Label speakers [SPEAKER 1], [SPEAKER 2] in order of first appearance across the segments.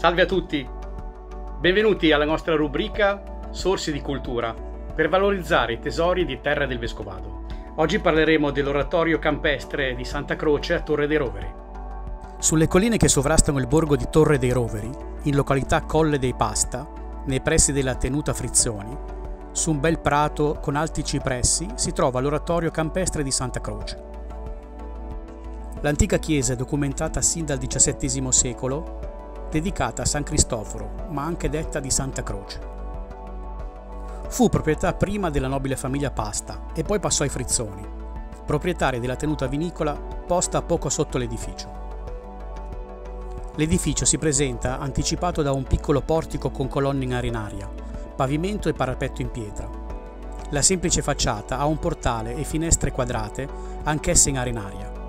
[SPEAKER 1] Salve a tutti! Benvenuti alla nostra rubrica Sorsi di cultura per valorizzare i tesori di Terra del Vescovado. Oggi parleremo dell'oratorio campestre di Santa Croce a Torre dei Roveri.
[SPEAKER 2] Sulle colline che sovrastano il borgo di Torre dei Roveri, in località Colle dei Pasta, nei pressi della tenuta Frizzoni, su un bel prato con alti cipressi si trova l'oratorio campestre di Santa Croce. L'antica chiesa è documentata sin dal XVII secolo, dedicata a San Cristoforo, ma anche detta di Santa Croce. Fu proprietà prima della nobile famiglia Pasta e poi passò ai Frizzoni, proprietari della tenuta vinicola posta poco sotto l'edificio. L'edificio si presenta anticipato da un piccolo portico con colonne in arenaria, pavimento e parapetto in pietra. La semplice facciata ha un portale e finestre quadrate, anch'esse in arenaria.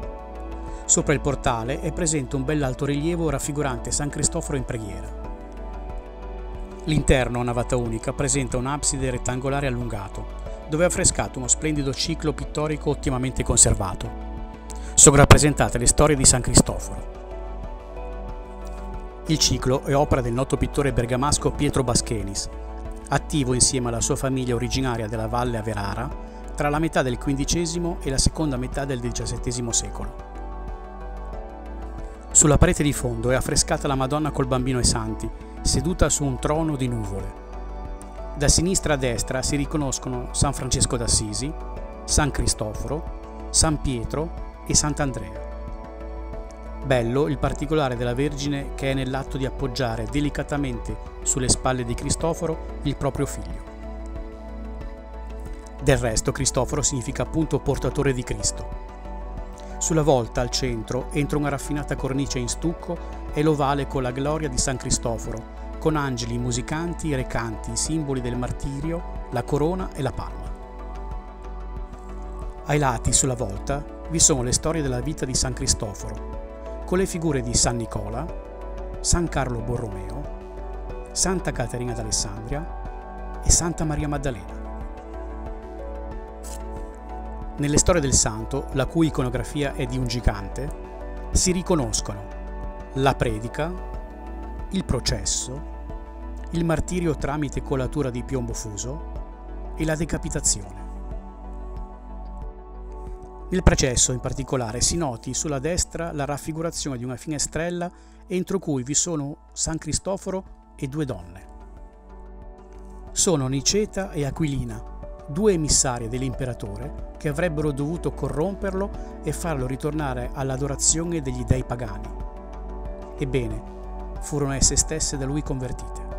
[SPEAKER 2] Sopra il portale è presente un bell'alto rilievo raffigurante San Cristoforo in preghiera. L'interno, a navata unica, presenta un abside rettangolare allungato, dove è affrescato uno splendido ciclo pittorico ottimamente conservato. Sono rappresentate le storie di San Cristoforo. Il ciclo è opera del noto pittore bergamasco Pietro Baschenis, attivo insieme alla sua famiglia originaria della Valle Averara tra la metà del XV e la seconda metà del XVII secolo. Sulla parete di fondo è affrescata la Madonna col bambino e santi, seduta su un trono di nuvole. Da sinistra a destra si riconoscono San Francesco d'Assisi, San Cristoforo, San Pietro e Sant'Andrea. Bello il particolare della Vergine che è nell'atto di appoggiare delicatamente sulle spalle di Cristoforo il proprio figlio. Del resto Cristoforo significa appunto portatore di Cristo, sulla volta al centro entra una raffinata cornice in stucco e l'ovale con la gloria di San Cristoforo, con angeli musicanti recanti i simboli del martirio, la corona e la palma. Ai lati, sulla volta, vi sono le storie della vita di San Cristoforo, con le figure di San Nicola, San Carlo Borromeo, Santa Caterina d'Alessandria e Santa Maria Maddalena. Nelle storie del santo, la cui iconografia è di un gigante, si riconoscono la predica, il processo, il martirio tramite colatura di piombo fuso e la decapitazione. Nel processo in particolare si noti sulla destra la raffigurazione di una finestrella entro cui vi sono San Cristoforo e due donne. Sono Niceta e Aquilina, due emissarie dell'imperatore che avrebbero dovuto corromperlo e farlo ritornare all'adorazione degli dei pagani. Ebbene, furono esse stesse da lui convertite.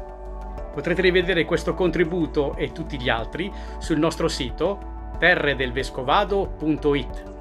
[SPEAKER 1] Potrete rivedere questo contributo e tutti gli altri sul nostro sito terredelvescovado.it.